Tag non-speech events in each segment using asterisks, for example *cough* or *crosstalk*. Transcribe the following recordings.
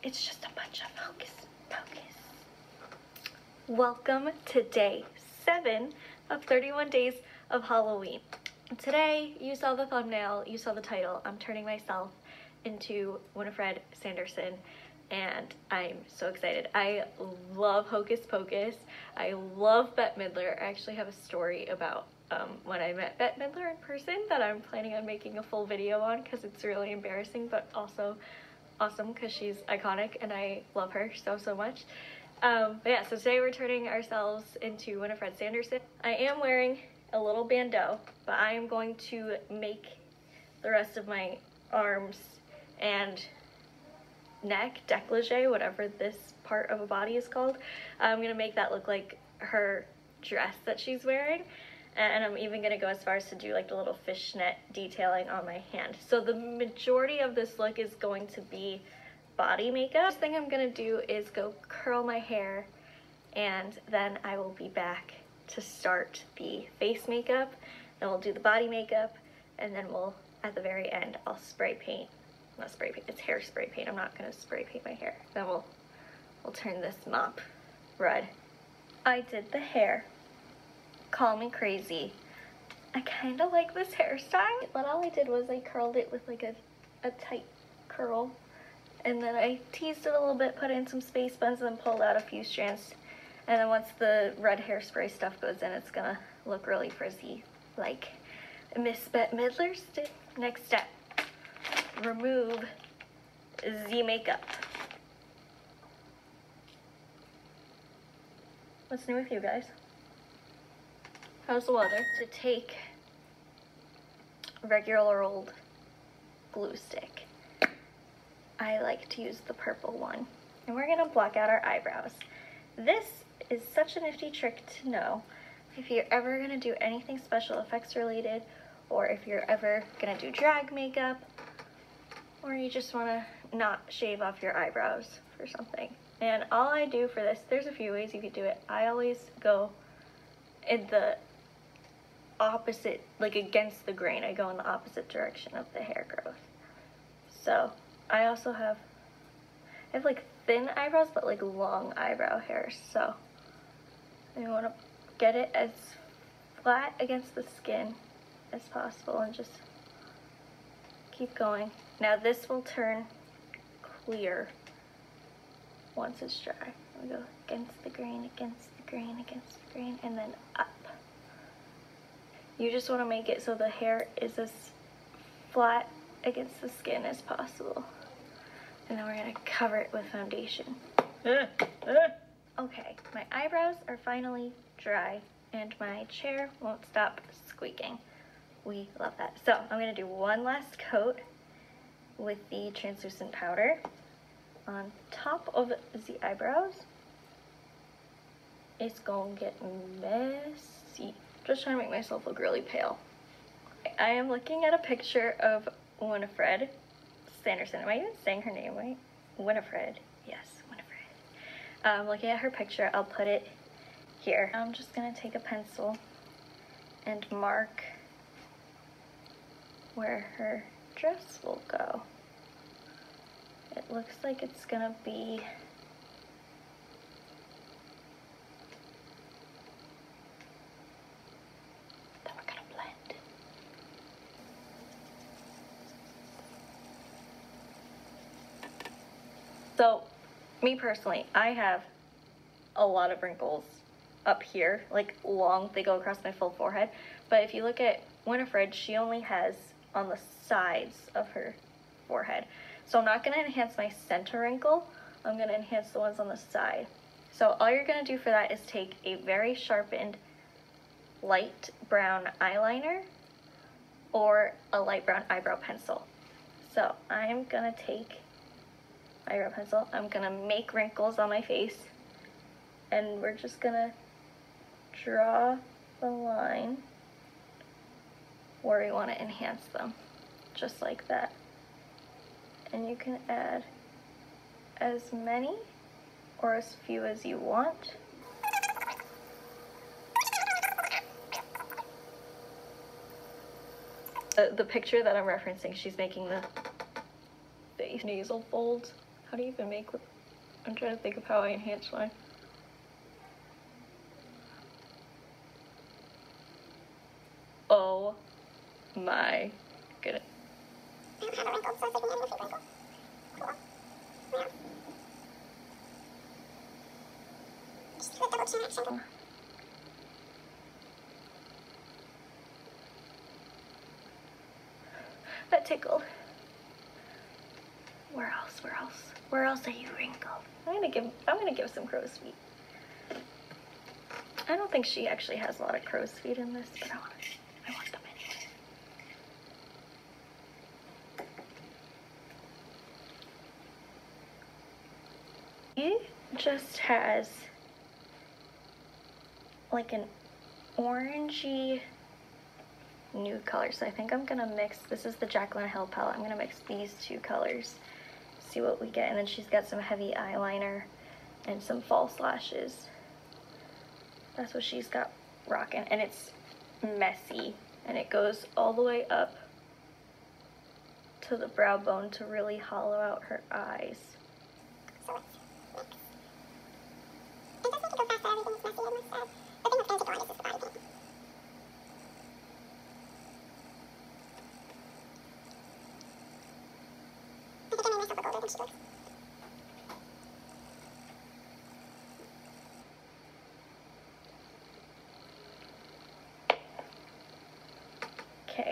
It's just a bunch of hocus pocus. Welcome to day seven of 31 days of Halloween. Today, you saw the thumbnail, you saw the title. I'm turning myself into Winifred Sanderson and I'm so excited. I love Hocus Pocus. I love Bette Midler. I actually have a story about um, when I met Bette Midler in person that I'm planning on making a full video on because it's really embarrassing but also awesome because she's iconic and I love her so so much. Um, but yeah, so today we're turning ourselves into Winifred Sanderson. I am wearing a little bandeau, but I am going to make the rest of my arms and neck, décolleté, whatever this part of a body is called. I'm gonna make that look like her dress that she's wearing. And I'm even gonna go as far as to do like the little fishnet detailing on my hand. So the majority of this look is going to be body makeup. First thing I'm gonna do is go curl my hair and then I will be back to start the face makeup. Then we'll do the body makeup and then we'll, at the very end, I'll spray paint not spray paint, it's hairspray paint. I'm not gonna spray paint my hair. Then we'll, we'll turn this mop red. I did the hair. Call me crazy. I kind of like this hairstyle. But all I did was I curled it with like a, a tight curl. And then I teased it a little bit, put in some space buns, and then pulled out a few strands. And then once the red hairspray stuff goes in, it's gonna look really frizzy, like Miss Bette Midler's did. Next step, remove Z makeup. What's new with you guys? How's the weather? To take regular old glue stick, I like to use the purple one. And we're gonna block out our eyebrows. This is such a nifty trick to know if you're ever gonna do anything special effects related or if you're ever gonna do drag makeup or you just want to not shave off your eyebrows for something. And all I do for this, there's a few ways you could do it. I always go in the opposite, like against the grain. I go in the opposite direction of the hair growth. So I also have, I have like thin eyebrows, but like long eyebrow hairs. So you want to get it as flat against the skin as possible and just keep going. Now this will turn clear once it's dry. We go against the grain, against the grain, against the grain, and then up. You just want to make it so the hair is as flat against the skin as possible. And then we're going to cover it with foundation. Eh, eh. Okay, my eyebrows are finally dry and my chair won't stop squeaking. We love that. So I'm going to do one last coat with the translucent powder on top of the eyebrows. It's gonna get messy. Just trying to make myself look really pale. I am looking at a picture of Winifred Sanderson. Am I even saying her name right? Winifred. Yes, Winifred. I'm um, looking at her picture. I'll put it here. I'm just gonna take a pencil and mark where her dress will go. It looks like it's gonna be that we're gonna blend. So, me personally, I have a lot of wrinkles up here, like long, they go across my full forehead. But if you look at Winifred, she only has on the sides of her forehead. So I'm not going to enhance my center wrinkle. I'm going to enhance the ones on the side. So all you're going to do for that is take a very sharpened light brown eyeliner or a light brown eyebrow pencil. So I'm going to take my pencil. I'm to make wrinkles on my face. And we're just to draw the line where we want to enhance them, just like that. And you can add as many or as few as you want. The, the picture that I'm referencing, she's making the face nasal folds. How do you even make, I'm trying to think of how I enhance mine. Oh my goodness. That tickled. Where else? Where else? Are you wrinkled? I'm gonna give I'm gonna give some crow's feet. I don't think she actually has a lot of crow's feet in this, but I want I want them anyway. He just has like an orangey nude color. So I think I'm gonna mix, this is the Jaclyn Hill palette. I'm gonna mix these two colors, see what we get. And then she's got some heavy eyeliner and some false lashes. That's what she's got rocking. And it's messy and it goes all the way up to the brow bone to really hollow out her eyes. Okay,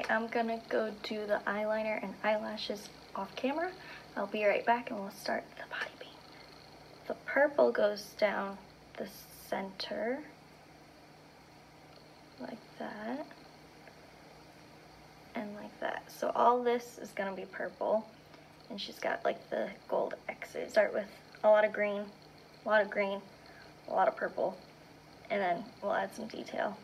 I'm gonna go do the eyeliner and eyelashes off camera. I'll be right back and we'll start the body paint. The purple goes down the center, like that, and like that. So all this is gonna be purple and she's got like the gold X's. Start with a lot of green, a lot of green, a lot of purple, and then we'll add some detail.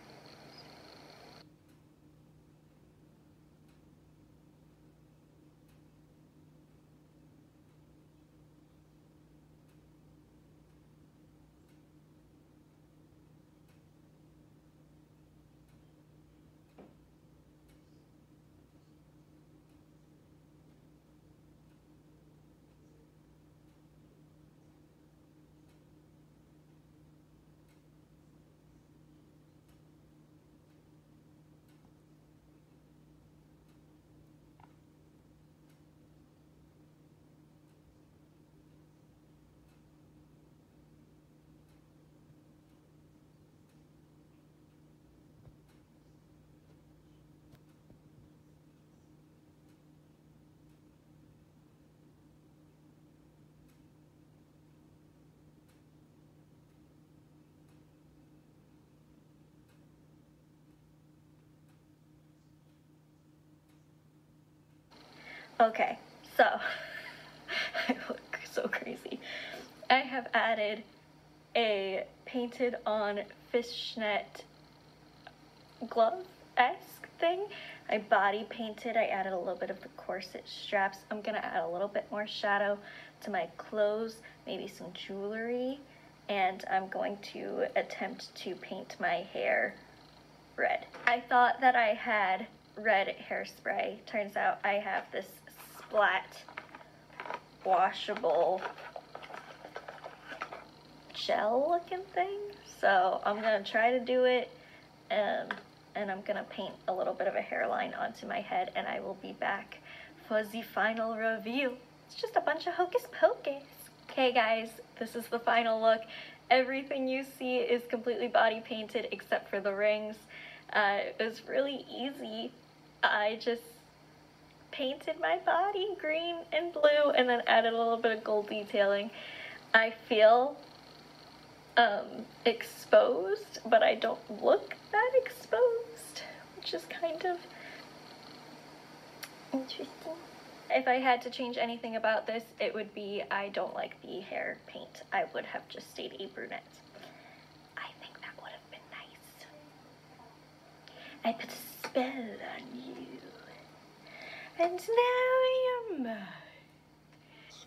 Okay, so *laughs* I look so crazy. I have added a painted on fishnet glove-esque thing. I body painted, I added a little bit of the corset straps. I'm gonna add a little bit more shadow to my clothes, maybe some jewelry, and I'm going to attempt to paint my hair red. I thought that I had red hairspray. Turns out I have this flat, washable gel looking thing. So I'm gonna try to do it um, and I'm gonna paint a little bit of a hairline onto my head and I will be back for the final review. It's just a bunch of hocus pocus. Okay guys, this is the final look. Everything you see is completely body painted except for the rings. Uh, it was really easy. I just painted my body green and blue and then added a little bit of gold detailing. I feel um, exposed, but I don't look that exposed, which is kind of interesting. If I had to change anything about this, it would be I don't like the hair paint. I would have just stayed a brunette. I think that would have been nice. I put a spell on you. And now you're mine.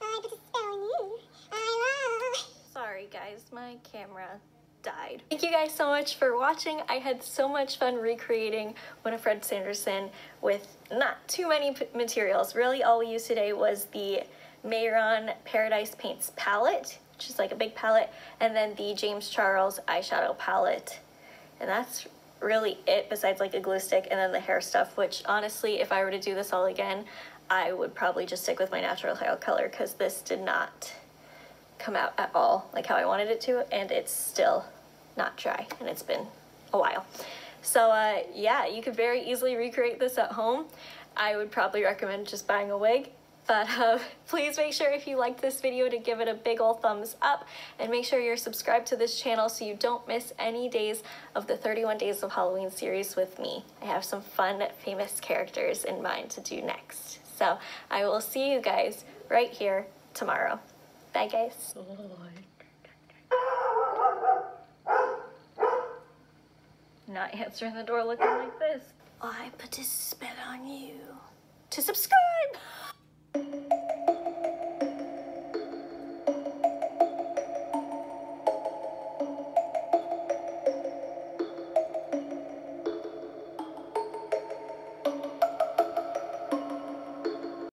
I put a spell on you. I love. Sorry guys, my camera died. Thank you guys so much for watching. I had so much fun recreating Winifred Sanderson with not too many materials. Really all we used today was the Mehron Paradise Paints palette, which is like a big palette, and then the James Charles eyeshadow palette. And that's really it besides like a glue stick and then the hair stuff, which honestly, if I were to do this all again, I would probably just stick with my natural hair color because this did not come out at all like how I wanted it to, and it's still not dry, and it's been a while. So uh, yeah, you could very easily recreate this at home. I would probably recommend just buying a wig. But uh, *laughs* please make sure if you liked this video to give it a big old thumbs up and make sure you're subscribed to this channel so you don't miss any days of the 31 Days of Halloween series with me. I have some fun famous characters in mind to do next. So I will see you guys right here tomorrow. Bye guys. Not answering the door looking like this. I put a spell on you to subscribe. Thank you.